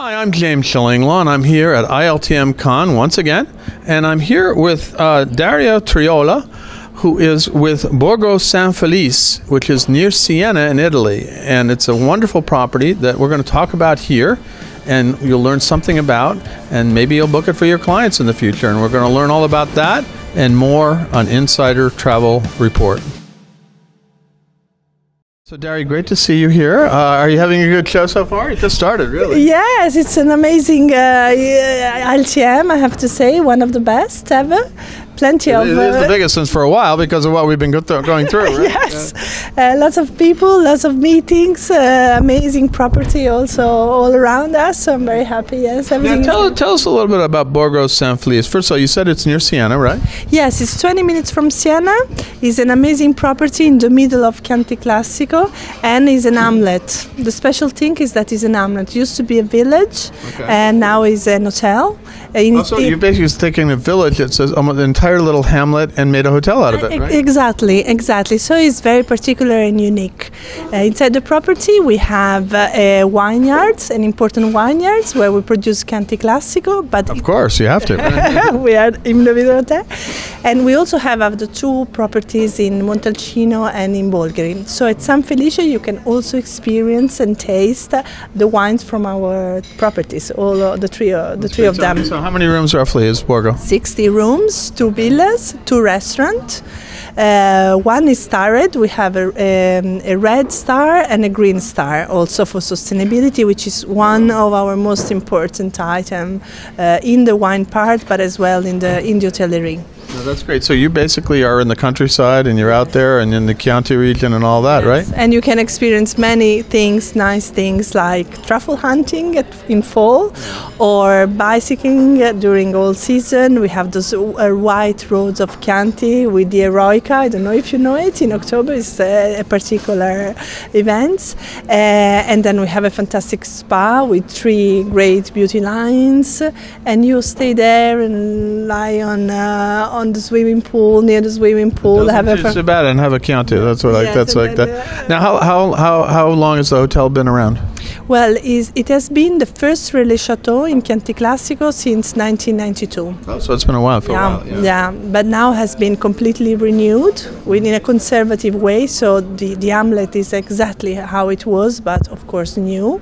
Hi, I'm James Shillinglaw, and I'm here at ILTM Cannes once again. And I'm here with uh, Daria Triolo, who is with Borgo San Felice, which is near Siena in Italy. And it's a wonderful property that we're going to talk about here. And you'll learn something about, and maybe you'll book it for your clients in the future. And we're going to learn all about that and more on Insider Travel Report. So, Dari, great to see you here. Uh, are you having a good show so far? It just started, really. Yes, it's an amazing uh, ILTM, I have to say, one of the best ever plenty of. It is the uh, biggest since for a while because of what we've been going through. Right? yes, yeah. uh, lots of people, lots of meetings, uh, amazing property also all around us. So I'm very happy. Yes, everything. Yeah, tell, tell us a little bit about Borgo San Felice. First of all, you said it's near Siena, right? Yes, it's 20 minutes from Siena. It's an amazing property in the middle of Chianti Classico, and is an hamlet. The special thing is that it's an hamlet. It used to be a village, okay. and now is an hotel. Uh, in, also, you're basically taking a village. It says almost the entire little hamlet and made a hotel out of it, right? Exactly, exactly. So it's very particular and unique. Uh, inside the property, we have uh, vineyards, an important vineyards where we produce Chianti Classico. But of course, you have to. we are in the middle of that, and we also have, have the two properties in Montalcino and in Bolgheri. So at San Felice, you can also experience and taste the wines from our properties, all the three, uh, the three of them. So how many rooms roughly is Borgo? 60 rooms, two villas, two restaurants. Uh, one is starred. We have a, um, a, red star and a green star, also for sustainability, which is one of our most important item uh, in the wine part, but as well in the in the hotellerie. No, that's great. So you basically are in the countryside and you're out there and in the Chianti region and all that, yes. right? And you can experience many things, nice things like truffle hunting at, in fall or bicycling during all season. We have those uh, white roads of Chianti with the Eroica. I don't know if you know it. In October is uh, a particular event. Uh, and then we have a fantastic spa with three great beauty lines. And you stay there and lie on uh, on the swimming pool near the swimming pool. Have a fr- bad and have a Chianti. That's what like that's like that. Uh, now, how, how how how long has the hotel been around? Well, it has been the first relais chateau in Chianti Classico since 1992. Oh, so it's been a while for yeah, a while. Yeah. yeah, but now has been completely renewed in a conservative way. So the, the hamlet is exactly how it was, but of course new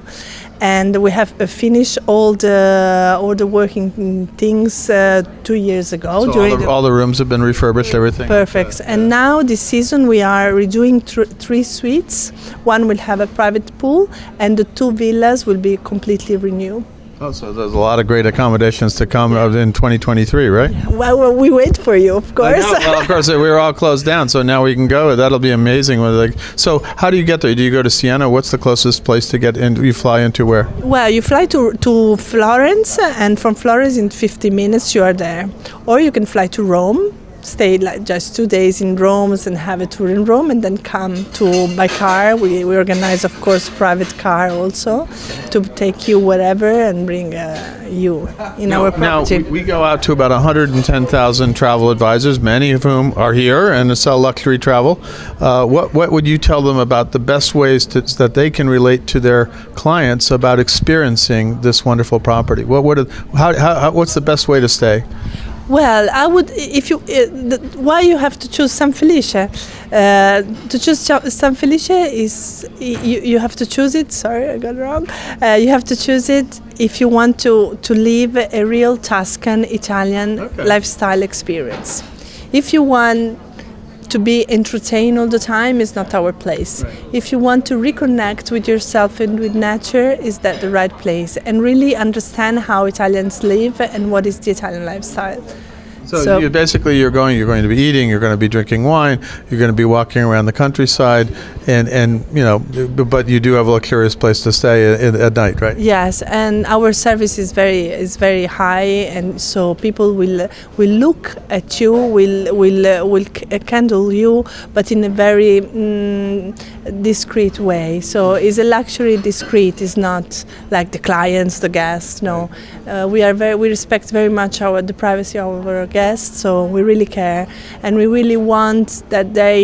and we have uh, finished all the all the working things uh, two years ago. So all the, all, the, rooms have been refurbished, everything. Perfect. And yeah. now this season we are redoing tr- three suites. One will have a private pool, and the two villas will be completely renewed. Oh, so there's a lot of great accommodations to come in 2023, right? Well, we wait for you, of course. well, of course, we were all closed down, so now we can go. That'll be amazing. So, how do you get there? Do you go to Siena? What's the closest place to get in? You fly into where? Well, you fly to to Florence, and from Florence in 50 minutes you are there, or you can fly to Rome stay like just two days in Rome and have a tour in Rome, and then come to by car. We, we organize, of course, private car also to take you wherever and bring uh, you in now, our property. Now we, we go out to about 110,000 travel advisors, many of whom are here and sell luxury travel. Uh, what what would you tell them about the best ways to, that they can relate to their clients about experiencing this wonderful property? What what are, how, how, what's the best way to stay? Well, I would if you uh, the, why you have to choose San Felice. Uh, to choose San Felice is you, you have to choose it. Sorry, I got it wrong. Uh, you have to choose it if you want to to live a real Tuscan Italian okay. lifestyle experience. If you want to be entertained all the time is not our place. Right. If you want to reconnect with yourself and with nature, is that the right place? And really understand how Italians live and what is the Italian lifestyle. So, so you basically you're going you're going to be eating, you're going to be drinking wine, you're going to be walking around the countryside, and and you know, but you do have a luxurious place to stay at, at night, right? Yes, and our service is very is very high, and so people will will look at you, will will uh, will candle you, but in a very mm, discreet way. So it's a luxury discreet. It's not like the clients, the guests. No, uh, we are very we respect very much our the privacy of our guests, so we really care, and we really want that they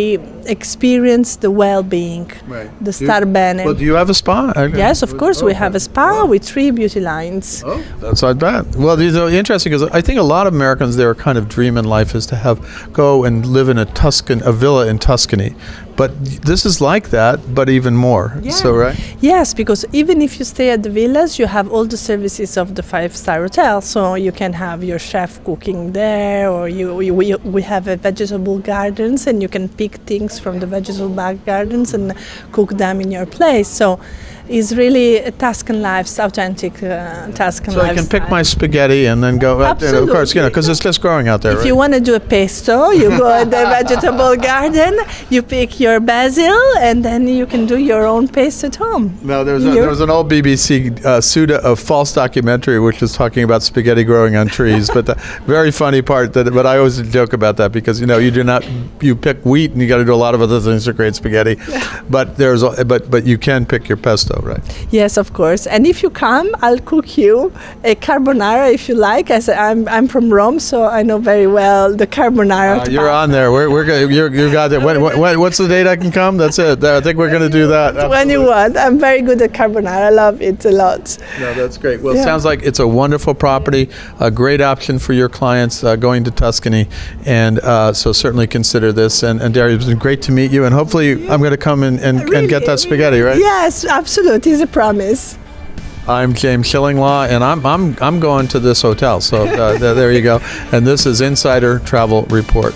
experience the well-being, Right. the Do you- star bene. Well, do you have a spa? Yes, of course, we Oh, have a oh. spa with three beauty lines. Oh, that's not bad. Well, these are interesting because I think a lot of Americans their kind of dream in life is to have go and live in a Tuscan a villa in Tuscany, but this is like that, but even more. So right. Yes, because even if you stay at the villas, you have all the services of the five-star hotel. So you can have your chef cooking there, or you, you we, we have a vegetable gardens, and you can pick things from the vegetable back gardens and cook them in your place. So it's really a Tuscan life, authentic uh, Tuscan So I can pick my spaghetti and then go. Of course, you know, because it's just growing out there. If right? you want to do a pesto, you go in the vegetable garden, you pick your basil, and then you can do your own paste at home. No, there was, a, there was an old BBC uh, pseudo a false documentary which was talking about spaghetti growing on trees. but the very funny part that, but I always joke about that because you know you do not you pick wheat and you got to do a lot of other things to create spaghetti. but there's a, but but you can pick your pesto, right? Yes, of course. And if you come, I'll cook you a carbonara if you like. As I'm, I'm from Rome, so I know very well the carbonara. Uh, you're on there. We're, we're gonna, you're, you got it. When, when, what's the date I can come? That's it. I think we're going to do that. When you want. I'm very good at carbonara. I love it a lot. No, that's great. Well, it sounds like it's a wonderful property, a great option for your clients uh, going to Tuscany, and uh, so certainly consider this. And, and Daria, it's been great to meet you, and hopefully I'm going to come and, and, and get that spaghetti, right? Yes, absolutely. It's a promise. I'm James Shillinglaw, and I'm I'm I'm going to this hotel. So uh, there you go. And this is Insider Travel Report.